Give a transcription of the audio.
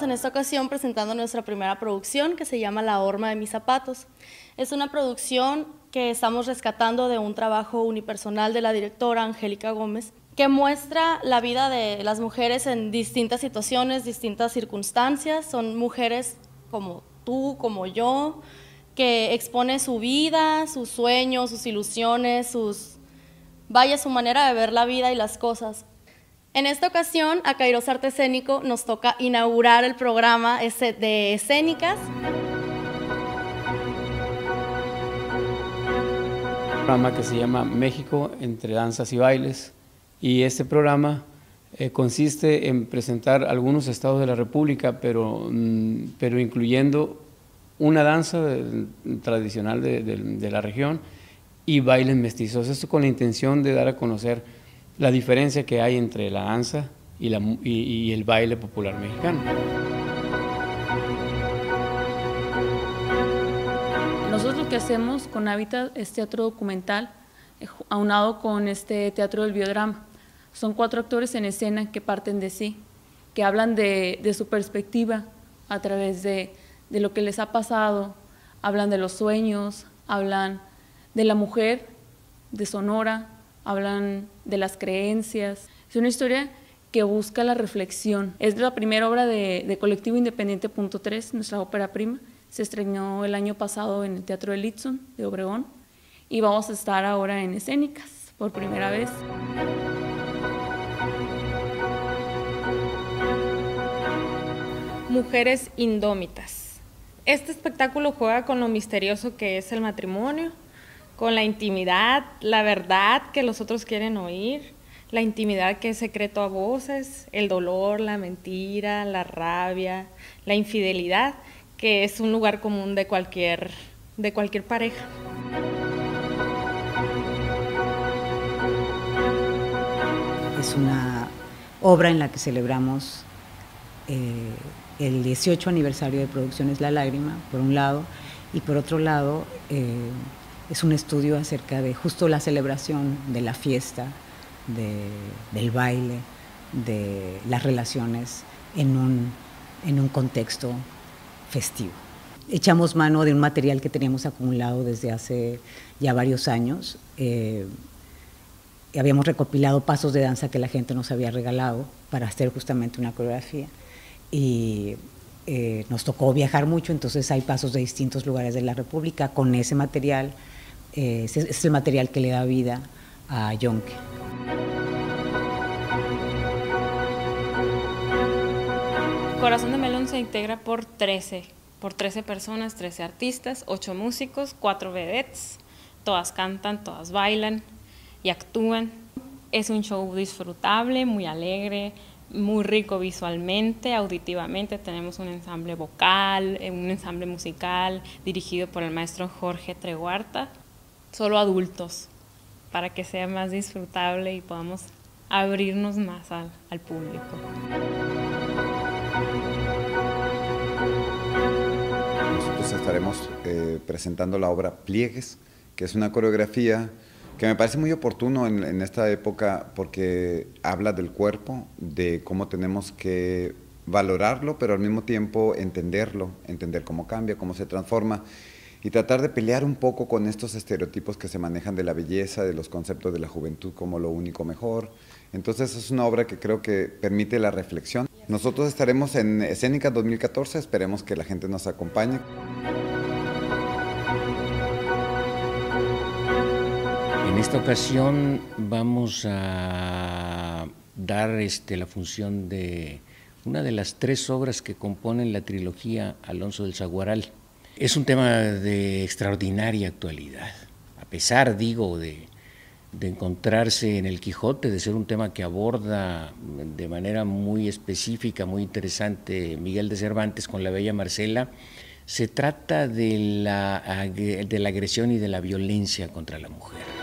En esta ocasión presentando nuestra primera producción que se llama La horma de mis zapatos. Es una producción que estamos rescatando de un trabajo unipersonal de la directora Angélica Gómez, que muestra la vida de las mujeres en distintas situaciones, distintas circunstancias. Son mujeres como tú, como yo, que expone su vida, sus sueños, sus ilusiones, sus vaya su manera de ver la vida y las cosas. En esta ocasión, a Kairos Arte Escénico nos toca inaugurar el programa de escénicas. Programa que se llama México entre danzas y bailes y este programa eh, consiste en presentar algunos estados de la República, pero, mm, pero incluyendo una danza tradicional de, de, la región y bailes mestizos. Esto con la intención de dar a conocer la diferencia que hay entre la danza y, el baile popular mexicano. Nosotros lo que hacemos con Hábitat es teatro documental, eh, aunado con este teatro del biodrama. Son cuatro actores en escena que parten de sí, que hablan de, su perspectiva a través de lo que les ha pasado, hablan de los sueños, hablan de la mujer, de Sonora, hablan de las creencias. Es una historia que busca la reflexión. Es la primera obra de, Colectivo Independiente Punto 3, nuestra ópera prima. Se estrenó el año pasado en el Teatro de Litson de Obregón y vamos a estar ahora en escénicas por primera vez. Mujeres indómitas. Este espectáculo juega con lo misterioso que es el matrimonio, con la intimidad, la verdad que los otros quieren oír, la intimidad que es secreto a voces, el dolor, la mentira, la rabia, la infidelidad, que es un lugar común de cualquier, de cualquier pareja. Es una obra en la que celebramos eh, el 18 aniversario de Producciones La Lágrima, por un lado, y por otro lado, eh, es un estudio acerca de justo la celebración de la fiesta, del baile, de las relaciones en un, en un contexto festivo. Echamos mano de un material que teníamos acumulado desde hace ya varios años. Eh, habíamos recopilado pasos de danza que la gente nos había regalado para hacer justamente una coreografía. Y eh, nos tocó viajar mucho, entonces hay pasos de distintos lugares de la República con ese material eh, es, el material que le da vida a Yonke. Corazón de Melón se integra por 13, por 13 personas, 13 artistas, 8 músicos, 4 vedettes, todas cantan, todas bailan y actúan. Es un show disfrutable, muy alegre, muy rico visualmente, auditivamente. Tenemos un ensamble vocal, un ensamble musical dirigido por el maestro Jorge Treguarta solo adultos, para que sea más disfrutable y podamos abrirnos más al, público. Nosotros estaremos eh, presentando la obra Pliegues, que es una coreografía que me parece muy oportuno en, en, esta época porque habla del cuerpo, de cómo tenemos que valorarlo, pero al mismo tiempo entenderlo, entender cómo cambia, cómo se transforma y tratar de pelear un poco con estos estereotipos que se manejan de la belleza, de los conceptos de la juventud como lo único mejor. Entonces es una obra que creo que permite la reflexión. Nosotros estaremos en Escénica 2014, esperemos que la gente nos acompañe. Esta ocasión vamos a dar este, la función de una de las tres obras que componen la trilogía Alonso del Zaguaral. Es un tema de extraordinaria actualidad, a pesar, digo, de, encontrarse en el Quijote, de ser un tema que aborda de manera muy específica, muy interesante Miguel de Cervantes con la bella Marcela, se trata de la, de la agresión y de la violencia contra la mujer.